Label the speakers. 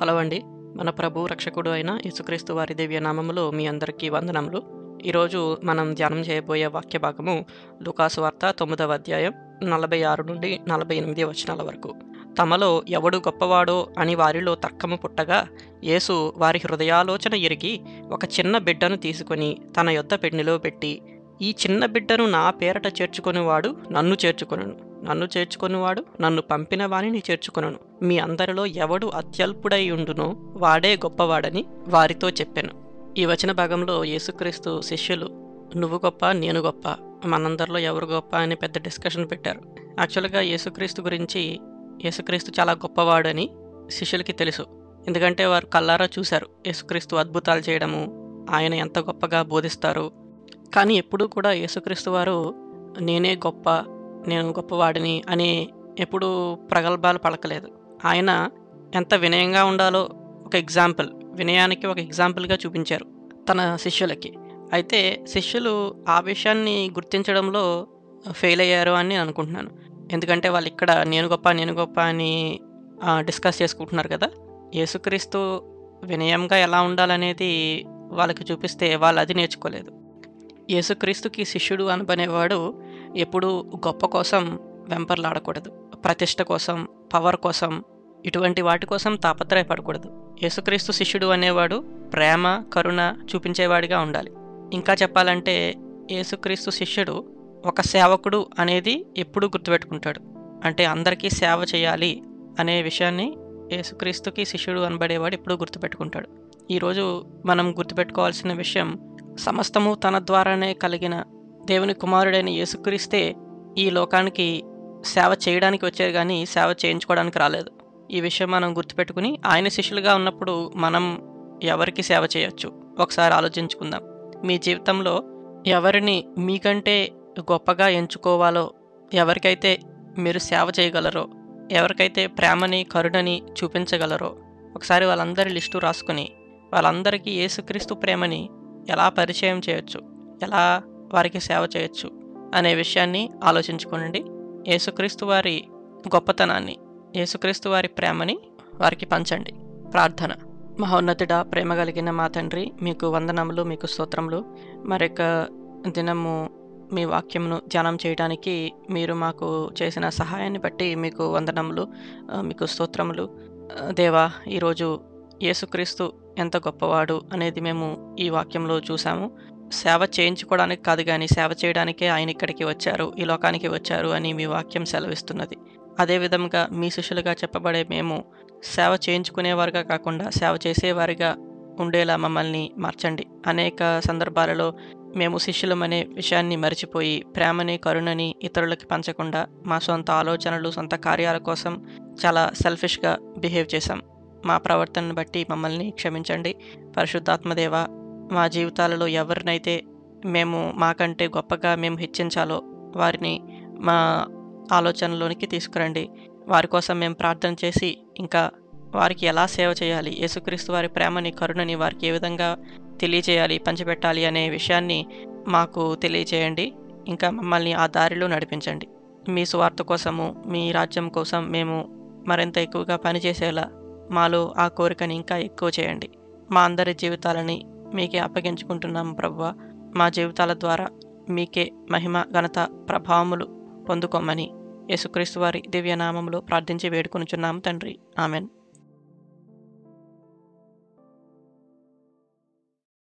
Speaker 1: Hello అండి మన ప్రభు రక్షకుడు అయిన యేసుక్రీస్తు వారి దివ్య నామములో మీ అందరికీ వందనములు. ఈరోజు మనం ధ్యానం చేయబోయే వాక్య భాగము లుకాసు వార్త తొమ్మిదవ అధ్యాయం నలభై ఆరు నుండి నలభై ఎనిమిది వచనాల వరకు. తమలో ఎవడు గొప్పవాడో అని వారిలో తర్కము పుట్టగా యేసు వారి హృదయాలోచన ఎరిగి ఒక చిన్న బిడ్డను తీసుకొని తన యొద్ద పెన్నిలో పెట్టి ఈ చిన్న బిడ్డను నా పేరట చేర్చుకునేవాడు నన్ను చేర్చుకొనును. నన్ను చేర్చుకునేవాడు నన్ను పంపిన వాణిని చేర్చుకొనును. మీ అందరిలో ఎవడు అత్యల్పుడై ఉండునో వాడే గొప్పవాడని వారితో చెప్పాను. ఈ వచన భాగంలో యేసుక్రీస్తు శిష్యులు నువ్వు గొప్ప నేను గొప్ప మనందరిలో ఎవరు గొప్ప అని పెద్ద డిస్కషన్ పెట్టారు. యాక్చువల్గా యేసుక్రీస్తు గురించి యేసుక్రీస్తు చాలా గొప్పవాడని శిష్యులకి తెలుసు. ఎందుకంటే వారు కల్లారా చూశారు యేసుక్రీస్తు అద్భుతాలు చేయడము ఆయన ఎంత గొప్పగా బోధిస్తారు. కానీ ఎప్పుడూ కూడా యేసుక్రీస్తు వారు నేనే గొప్ప నేను గొప్పవాడిని అని ఎప్పుడూ ప్రగల్భాలు పలకలేదు. ఆయన ఎంత వినయంగా ఉండాలో ఒక ఎగ్జాంపుల్ వినయానికి ఒక ఎగ్జాంపుల్గా చూపించారు తన శిష్యులకి. అయితే శిష్యులు ఆ విషయాన్ని గుర్తించడంలో ఫెయిల్ అయ్యారు అని నేను అనుకుంటున్నాను. ఎందుకంటే వాళ్ళు ఇక్కడ నేను గొప్ప నేను గొప్ప అని డిస్కస్ చేసుకుంటున్నారు కదా. యేసుక్రీస్తు వినయంగా ఎలా ఉండాలనేది వాళ్ళకి చూపిస్తే వాళ్ళు అది నేర్చుకోలేదు. యేసుక్రీస్తుకి శిష్యుడు అనుకునేవాడు ఎప్పుడూ గొప్ప కోసం వెంపర్లాడకూడదు. ప్రతిష్ట కోసం పవర్ కోసం ఇటువంటి వాటి కోసం తాపత్రయపడకూడదు. యేసుక్రీస్తు శిష్యుడు అనేవాడు ప్రేమ కరుణ చూపించేవాడిగా ఉండాలి. ఇంకా చెప్పాలంటే యేసుక్రీస్తు శిష్యుడు ఒక సేవకుడు అనేది ఎప్పుడూ గుర్తుపెట్టుకుంటాడు. అంటే అందరికీ సేవ చేయాలి అనే విషయాన్ని యేసుక్రీస్తుకి శిష్యుడు అనబడేవాడు ఎప్పుడూ గుర్తుపెట్టుకుంటాడు. ఈరోజు మనం గుర్తుపెట్టుకోవాల్సిన విషయం సమస్తము తన ద్వారానే కలిగిన దేవుని కుమారుడైన యేసుక్రీస్తే ఈ లోకానికి సేవ చేయడానికి వచ్చారు కానీ సేవ చేయించుకోవడానికి రాలేదు. ఈ విషయం మనం గుర్తుపెట్టుకుని ఆయన శిష్యులుగా ఉన్నప్పుడు మనం ఎవరికి సేవ చేయొచ్చు? ఒకసారి ఆలోచించుకుందాం. మీ జీవితంలో ఎవరిని మీకంటే గొప్పగా ఎంచుకోవాలో ఎవరికైతే మీరు సేవ చేయగలరో ఎవరికైతే ప్రేమని కరుణని చూపించగలరో ఒకసారి వాళ్ళందరి లిస్టు రాసుకుని వాళ్ళందరికీ యేసుక్రీస్తు ప్రేమని ఎలా పరిచయం చేయొచ్చు? ఎలా వారికి సేవ చేయొచ్చు? అనే విషయాన్ని ఆలోచించుకోనండి. యేసుక్రీస్తు వారి గొప్పతనాన్ని యేసుక్రీస్తు వారి ప్రేమని వారికి పంచండి. ప్రార్థన. మహోన్నతుడ ప్రేమ కలిగిన మా తండ్రి మీకు వందనములు మీకు స్తోత్రములు. మరొక దినము మీ వాక్యమును ధ్యానం చేయడానికి మీరు మాకు చేసిన సహాయాన్ని బట్టి మీకు వందనములు మీకు స్తోత్రములు. దేవా ఈరోజు యేసుక్రీస్తు ఎంత గొప్పవాడు అనేది మేము ఈ వాక్యంలో చూసాము సేవ చేయించుకోవడానికి కాదు కానీ సేవ చేయడానికే ఆయన ఇక్కడికి వచ్చారు ఈ లోకానికి వచ్చారు అని మీ వాక్యం సెలవిస్తున్నది. అదేవిధంగా మీ శిష్యులుగా చెప్పబడే మేము సేవ చేయించుకునేవారుగా కాకుండా సేవ చేసేవారిగా ఉండేలా మమ్మల్ని మార్చండి. అనేక సందర్భాలలో మేము శిష్యులమనే విషయాన్ని మరిచిపోయి ప్రేమని కరుణని ఇతరులకి పంచకుండా మా సొంత ఆలోచనలు సొంత కార్యాల కోసం చాలా సెల్ఫిష్గా బిహేవ్ చేశాం. మా ప్రవర్తనను బట్టి మమ్మల్ని క్షమించండి. పరిశుద్ధాత్మదేవ మా జీవితాలలో ఎవరినైతే మేము మాకంటే గొప్పగా మేము హెచ్చించాలో వారిని మా ఆలోచనలోనికి తీసుకురండి. వారి కోసం మేము ప్రార్థన చేసి ఇంకా వారికి ఎలా సేవ చేయాలి? యేసుక్రీస్తు వారి ప్రేమని కరుణని వారికి ఏ విధంగా తెలియచేయాలి పంచిపెట్టాలి అనే విషయాన్ని మాకు తెలియచేయండి ఇంకా మమ్మల్ని ఆ దారిలో నడిపించండి. మీ సువార్త కోసము మీ రాజ్యం కోసం మేము మరింత ఎక్కువగా పనిచేసేలా మాలో ఆ కోరికని ఇంకా ఎక్కువ చేయండి. మా అందరి జీవితాలని మీకే అప్పగించుకుంటున్నాం ప్రభువ. మా జీవితాల ద్వారా మీకే మహిమ ఘనత ప్రభావములు పొందుకోమని యేసుక్రీస్తు వారి దివ్యనామంలో ప్రార్థించి వేడుకొనుచున్నాము తండ్రి. ఆమెన్.